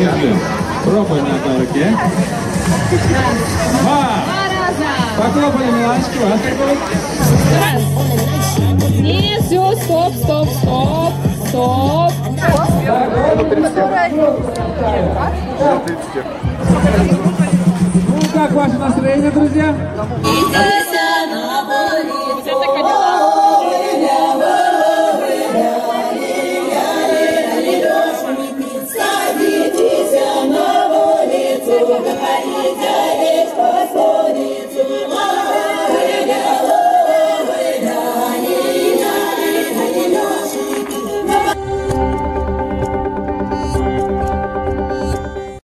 Держи. Пробуй на одной руке. Два. Два раза. Похлопали, Миланочки, а? вас? Раз. Не, все, стоп, стоп, стоп, стоп. Ну, как ваше настроение, друзья?